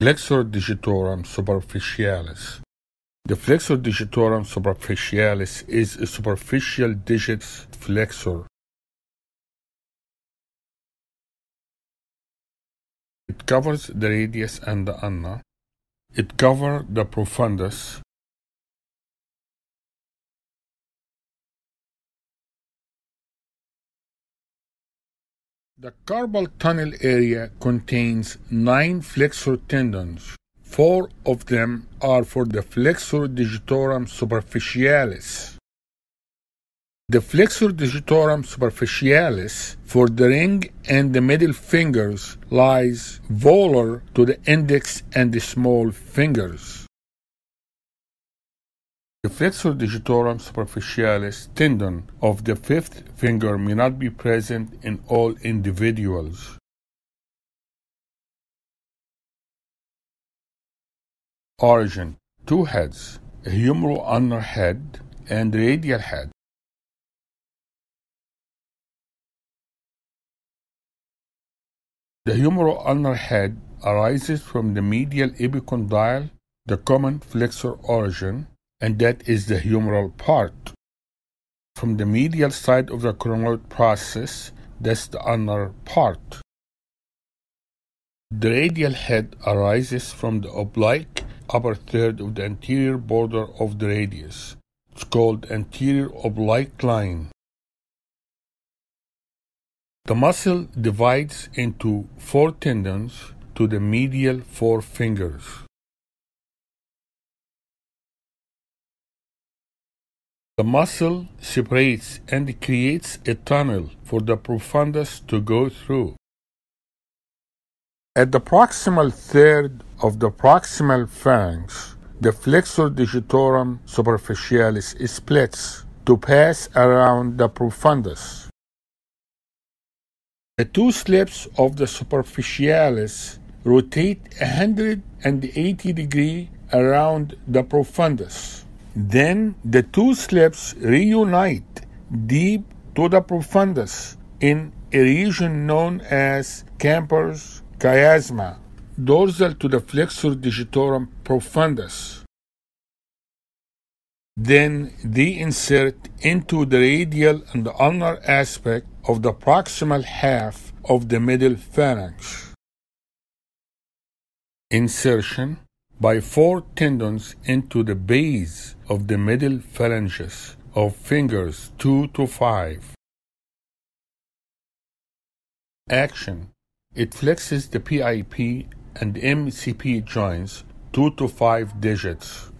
Flexor digitorum superficialis. The flexor digitorum superficialis is a superficial digit flexor. It covers the radius and the ulna. It covers the profundus. The carpal tunnel area contains nine flexor tendons. Four of them are for the flexor digitorum superficialis. The flexor digitorum superficialis for the ring and the middle fingers lies volar to the index and the small fingers. The flexor digitorum superficialis tendon of the fifth finger may not be present in all individuals. Origin Two heads, a humeral-ulnar head and radial head. The humeral-ulnar head arises from the medial epicondyle, the common flexor origin, and that is the humeral part. From the medial side of the coronoid process, that's the ulnar part. The radial head arises from the oblique upper third of the anterior border of the radius. It's called anterior oblique line. The muscle divides into four tendons to the medial four fingers. The muscle separates and creates a tunnel for the profundus to go through. At the proximal third of the proximal phalanx, the flexor digitorum superficialis splits to pass around the profundus. The two slips of the superficialis rotate 180 degrees around the profundus. Then the two slips reunite deep to the profundus in a region known as Camper's chiasma, dorsal to the flexor digitorum profundus. Then they insert into the radial and ulnar aspect of the proximal half of the middle phalanx. Insertion by four tendons into the base of the middle phalanges of fingers 2 to 5. Action It flexes the PIP and MCP joints 2 to 5 digits.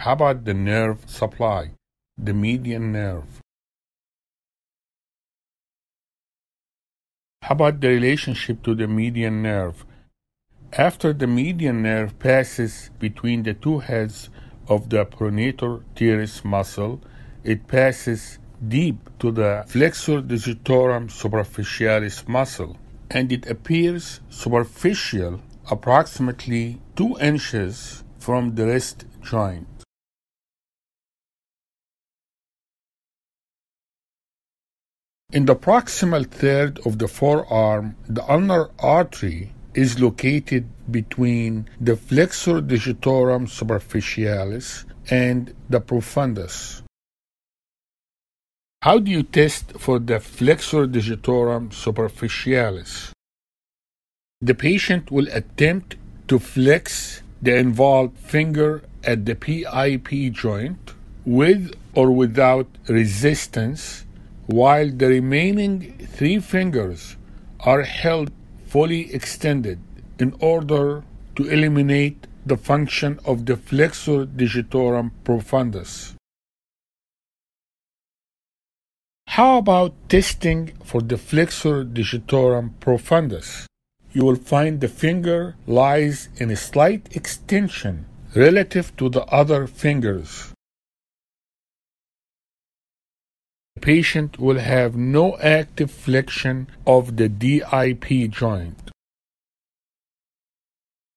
How about the nerve supply? The median nerve. About the relationship to the median nerve? After the median nerve passes between the two heads of the pronator teres muscle, it passes deep to the flexor digitorum superficialis muscle, and it appears superficial approximately 2 inches from the wrist joint. In the proximal third of the forearm, the ulnar artery is located between the flexor digitorum superficialis and the profundus. How do you test for the flexor digitorum superficialis? The patient will attempt to flex the involved finger at the PIP joint with or without resistance while the remaining three fingers are held fully extended in order to eliminate the function of the flexor digitorum profundus. How about testing for the flexor digitorum profundus? You will find the finger lies in a slight extension relative to the other fingers. Patient will have no active flexion of the DIP joint.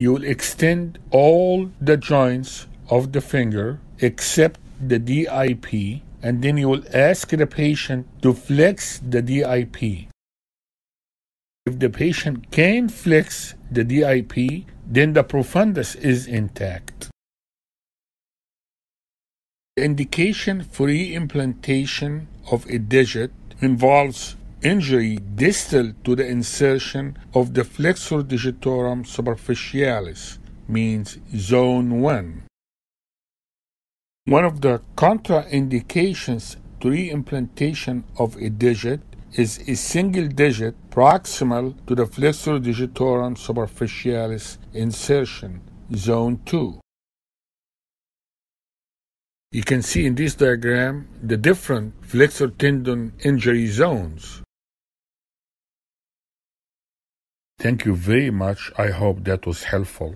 You will extend all the joints of the finger except the DIP and then you will ask the patient to flex the DIP. If the patient can flex the DIP, then the profundus is intact. The indication for reimplantation of a digit involves injury distal to the insertion of the flexor digitorum superficialis, means zone 1. One of the contraindications to reimplantation of a digit is a single digit proximal to the flexor digitorum superficialis insertion, zone 2. You can see in this diagram the different flexor tendon injury zones. Thank you very much. I hope that was helpful.